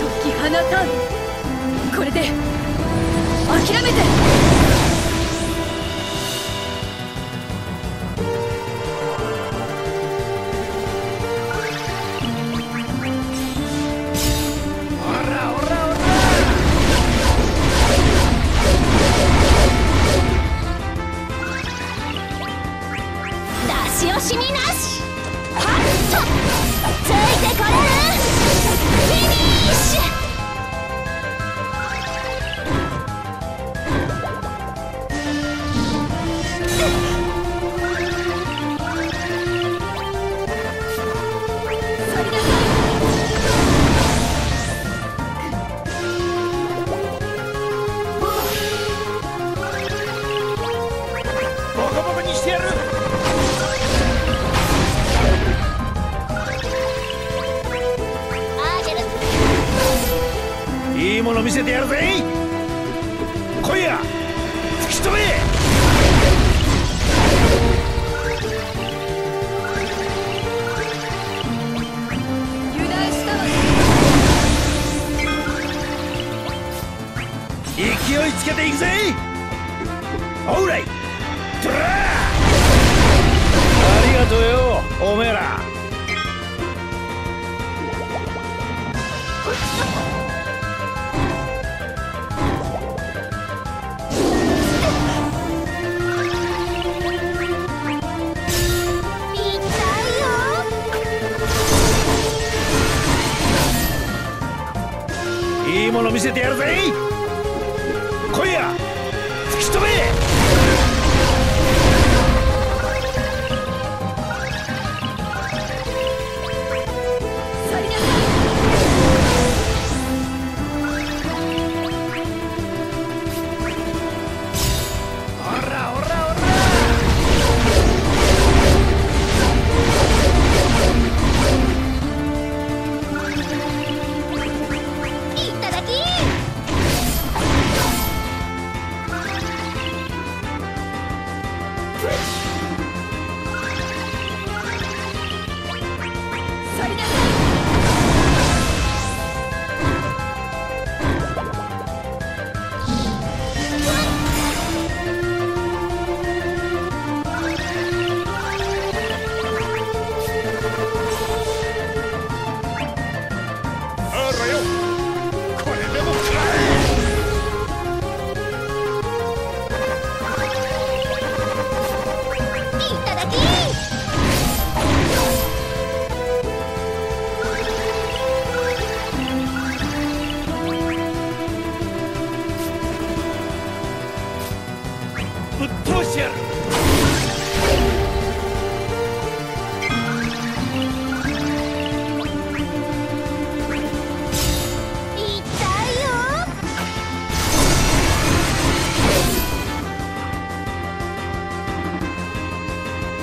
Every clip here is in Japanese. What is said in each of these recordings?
解き放たん。これで諦めて。もの見せてやるぜ。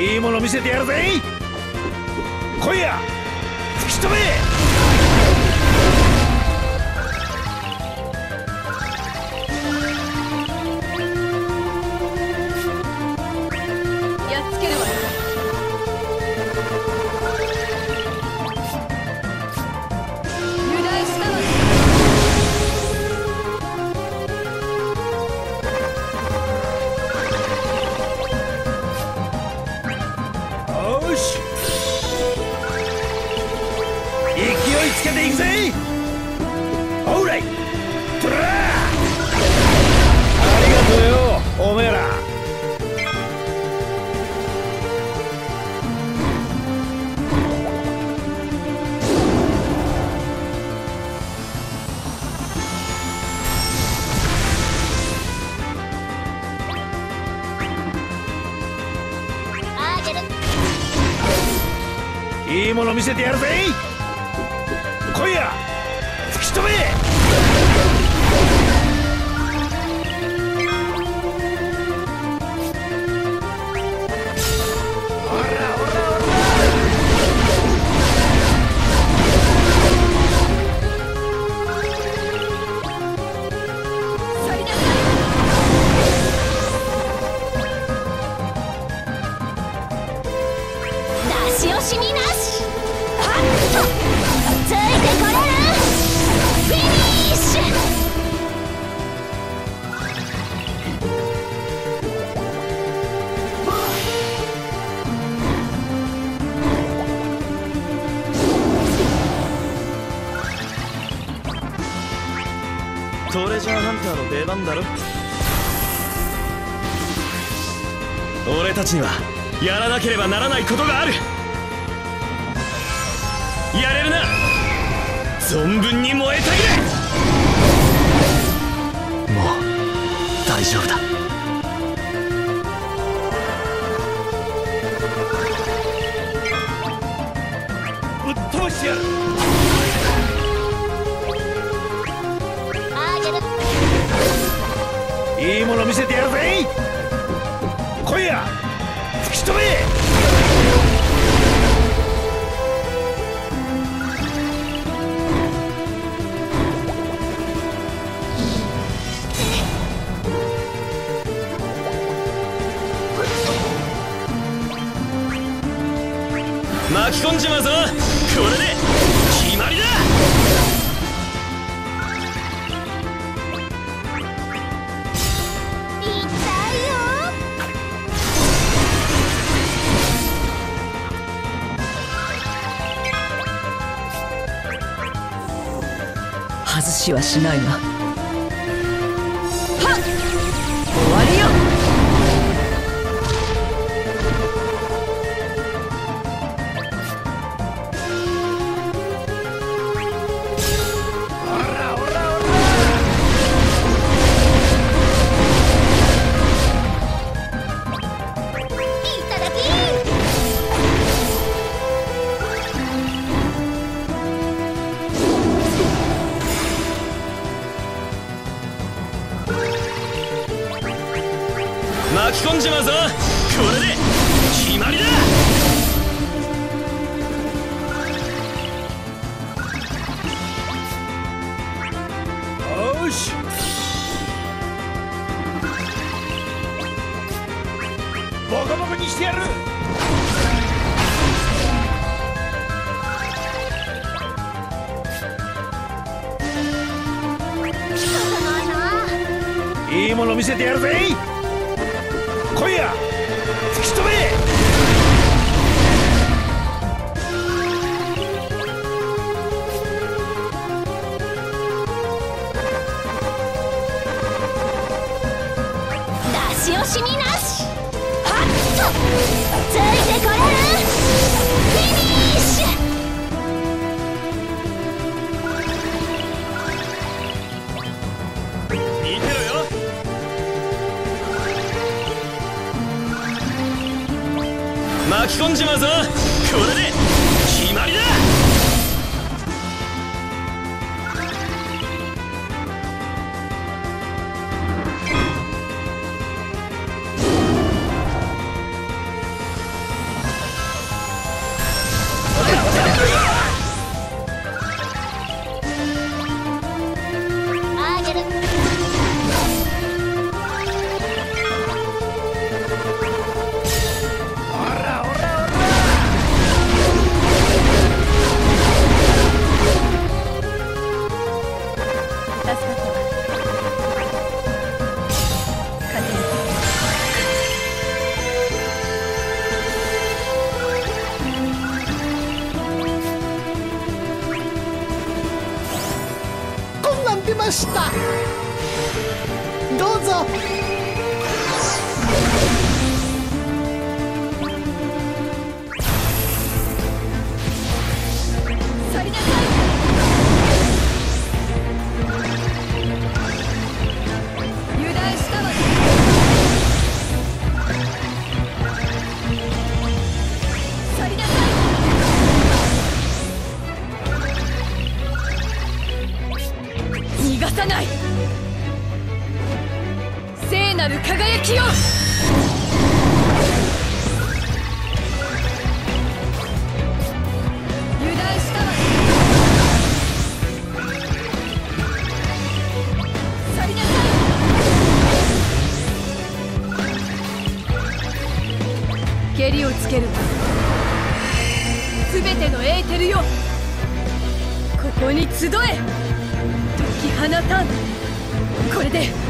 いいもの見せてやるぜ今夜や。吹き飛べ。いつけていくぜ。オーイトラありがとうよおめえら。いいもの見せてやるぜ。レジャーハンターの出番だろ。俺たちにはやらなければならないことがある。やれるな。存分に燃えたぎれもう大丈夫だ。ぶっ飛ばしてや。るいいもの見せてやるぜ来いや吹き飛べ。巻き込んじまうぞ。これで。しはしないわ。よし。ボコボコにしてやる。い ないいもの見せてやるぜ。来いや。吹き飛べし惜しみなし。ハッと。ついてこれる。フィニッシュ。見てろよ。巻き込んじまうぞ。これで。ました。どうぞ。さない。聖なる輝きよ油断したわ。去りなさい蹴りをつけるわ全てのエーテルよ。ここに集え。放たんこれで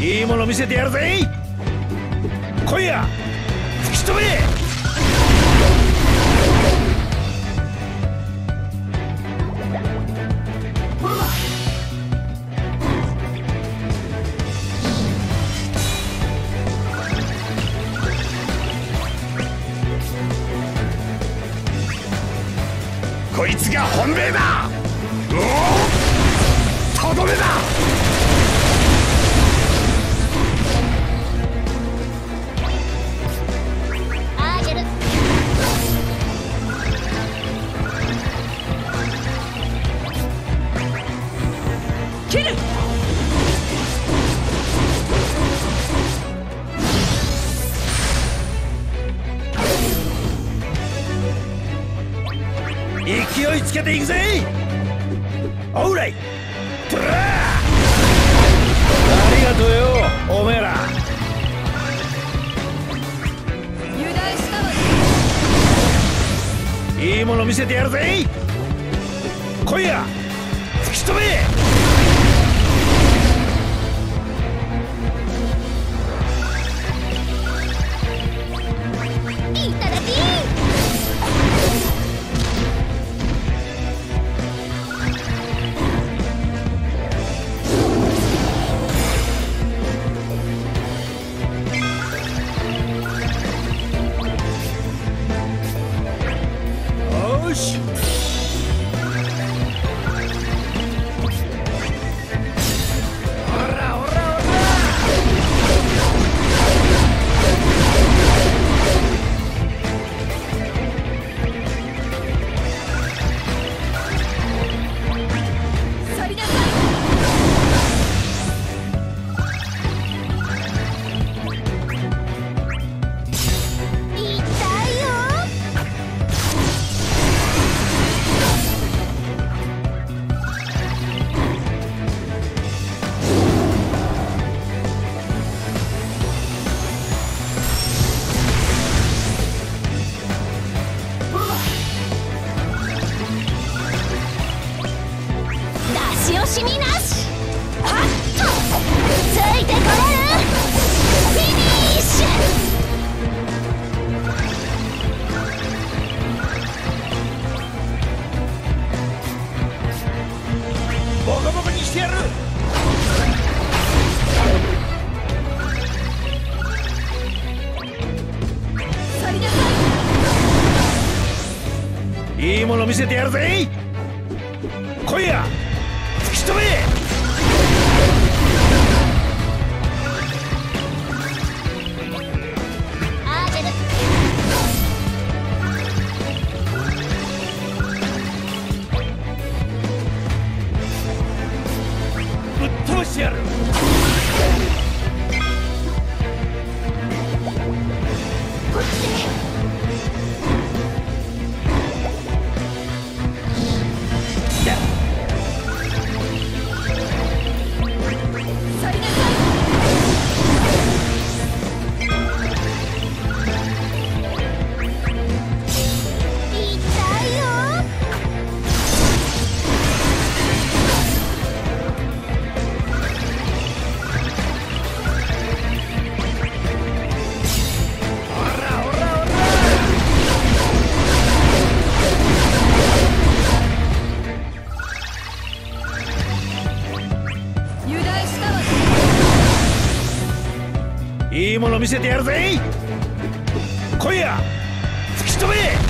いいもの見せてやるぜ。来いや吹き飛べ。こいつが本命だ。おおとどめだ。ていくぜ。オーライ。トラー。ありがとうよおめえら。油断したわいいもの見せてやるぜ。来いや。吹き飛べもの見せてやるぜ。来いや。吹き止めいもの見せてやるぜ今夜吹き飛べ。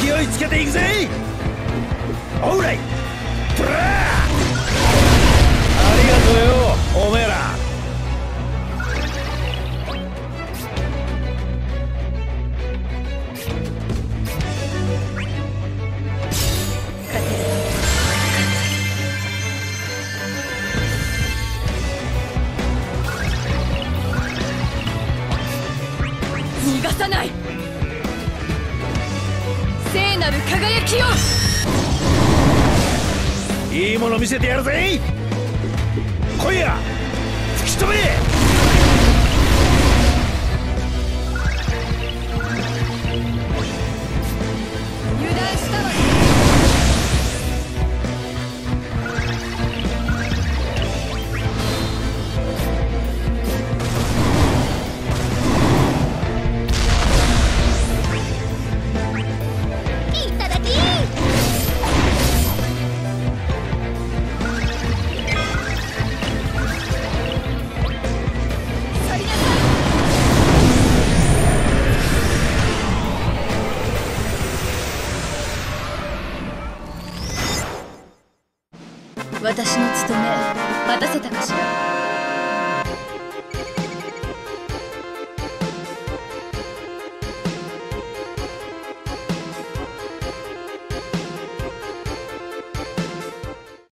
勢いつけていくぜ。オーライトラー輝きをいいもの見せてやるぜ。来いや。吹き飛べ。